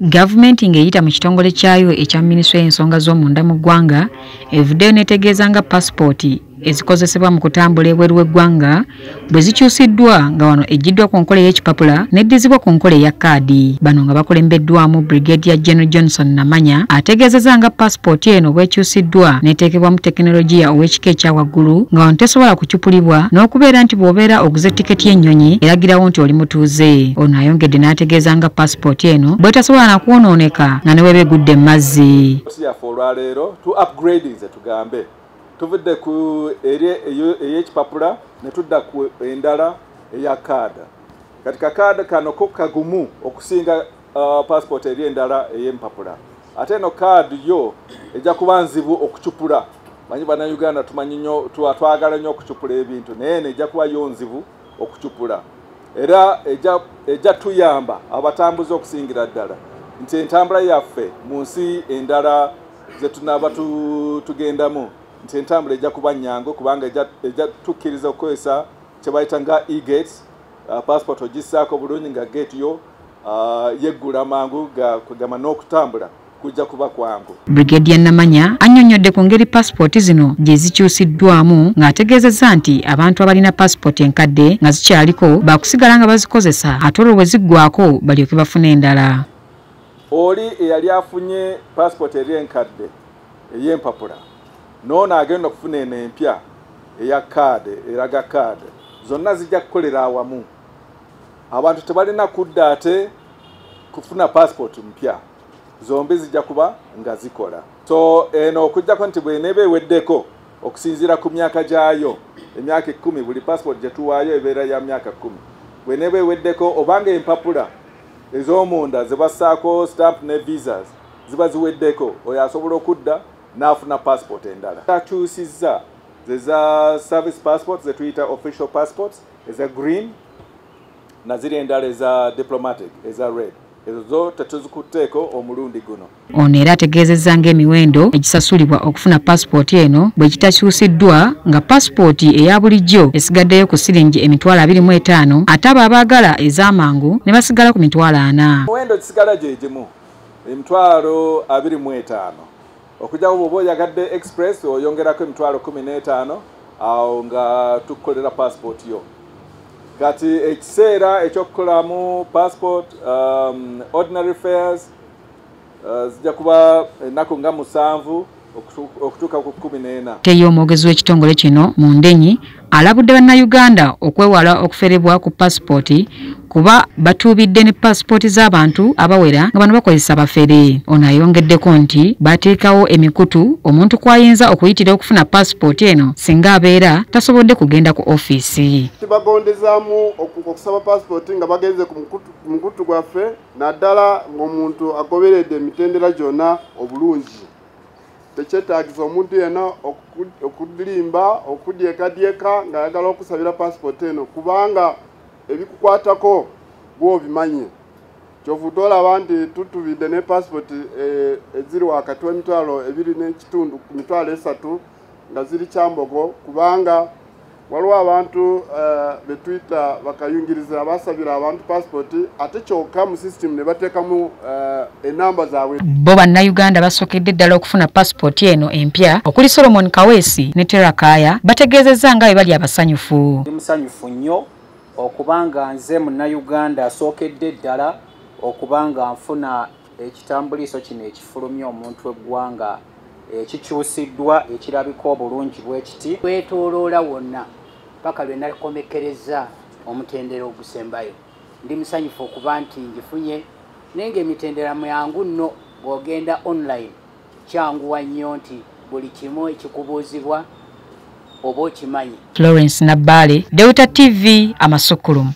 gavumenti ng'eyita mu kitongole kyayo ekya minisitule y'ensonga z'omunda mu ggwanga evuddeyo n'etegeeza nga paasipooti ezikozesebwa mu kutambula ebweru w'eggwanga bwe zikyusiddwa nga wano ejjiddwa ku nkola ey'ekipapula n'eddizibwa ku nkola eya kaadi. Bano nga bakulembeddwamu brigadier general johnson namanya ategeezezza nga paasipooti eno bwekyusiddwa n'eteekebwa mu tekinologiya ow'ekika ekya waggulu nga wano tesobola kucupulibwa n'okubeera nti bw'obeera oguze tiketi y'ennyonyi eragirawo nti oli mutuuze. Ono ayongedde n'ategeeza nga paasipooti eno bw'etasobola nakwonooneka nga ne weeba egudde mu mazzi olwaleero tu upgradinze tugambe tuvudde ku eri ey'ekipapula ne tudda ku endala eya kaada kati kakaada kano ko kagumu okusinga uh, passport eri endala ey'empapula. Ate eno kaadi yo ejja kuba nzibu okucupula. Manyi bannayuganda tumanyi nnyo twagala nnyo okucupula ebintu naye nejja kuba yo nzibu okucupula. Era ejja tuyamba abatambuzi okusingira ddala nti entambula yaffe mu nsi endala zetunaaba tugendamu nti entambula ejja kuba nyangu kubanga ejja tukkiriza okukozesa kyebayita nga egate uh, passport ogissaako bulungi nga gate yo uh, yeggula mangu kwegamba n'okutambula kujja kuba kwangu. Brigedia namanya annyonnyodde ku ngeri paasipooti zino gye zikyusiddwamu ng'ategeezezza nti abantu abalina paasipooti enkadde nga zikyaliko baakusigala nga bazikozesa ate olwo bwe ziggwako balyoke bafuna endala. Oli eyali afunye paasipooti eri enkadde ey'empapula noono agenda okufuna eno empya eya kaade eraga kaade zonna zijja kukolera awamu. Abantu tebalina kudda ate kufuna paasipooti mpya. Zombi zijja kuba nga zikola. So eno okugjako nti bweneeba eweddeko okusinziira ku myaka gyayo emyaka ekkumi buli paasipooti gye tuwaayo ebeera ya myaka kkumi. Bweneeba eweddeko obanga empapula ez'omunda zebassaako stamp ne visas ziba ziweddeko. Oyo asobola okudda n'afuna passport endala. Takyusizza zeza service passport zetuyita official passports eza green naziri endala eza diplomatic eza red. Ezo zo tetuzikutteeko omulundi guno. Ono era ategeezezza ng'emiwendo egisasulibwa okufuna paasipooti eno bwe kitakyusiddwa nga paasipooti eya bulijjo esigaddeyo ku siringi emitwalo abiri mu etaano ate abo abaagala ez'amangu ne basigala ku mitwalo ana. Muwendo gisigala gye gimu emitwalo abiri mu etaano okujjawo bw'oba oyagadde express oyongerako emitwalo kumi n'etaano awo nga tukukolera passport yo. Kati ekiseera ekyokukolamu passport um, ordinary fares uh, zijja kuba ennaku nga musanvu okutuuka ku kumi n'ena. Teyo omwogezi w'ekitongole kino mu ndenyi alabudde bannayuganda okwewala okuferebwa ku paasipooti kuba batuubidde ne paasipooti z'abantu abawera nga bano bakozesa bafere. Ono ayongeddeko nti bateekawo emikutu omuntu kw'ayinza okuyitira okufuna paasipooti eno singa abeera tasobodde kugenda ku ofiisi. Tibagondezaamu okusaba paasipooti nga bagenze ku mukutu gwaffe naddala ng'omuntu agoberedde emitendera gyonna obulungi. Tekyetagisa omuntu yena okudirimba okudyekadyeka ng'ayagala okusabira paasipooti eno kubanga ebikukwatako gw'obimanye kyovudde olaba nti tutubidde ne paasipooti eziri wakati w'emitwalo ebiri n'ekitundu ku mitwalo esatu nga ziri kyambogo kubanga waliwo abantu betuyita bakayungiriza basabira abantu paasipooti ate kyokka mu sisitimu ne bateekamu enamba zaabwe. Bo bannayuganda basookedde ddala okufuna paasipooti eno empya okuli solomon kaweesi ne terakaya bategeezezza nga bwe bali abasanyufu. Ndi musanyufu nnyo okuba nga nze munnayuganda asookedde ddala okuba nga nfuna ekitambuliiso kino ekifulumya omuntu w'eggwanga ekikyusiddwa ekirabika obulungi bwe kiti. Twetooloola wonna paka lwe nakomekereza omutendera ogusembayo. Ndi musanyufu okuba nti ngifunye naye ngaemitendera myangu nno bw'ogenda online kyanguwa nnyo nti buli kimu ekikubuuzibwa oba florence nabale deuta tv amasukulumu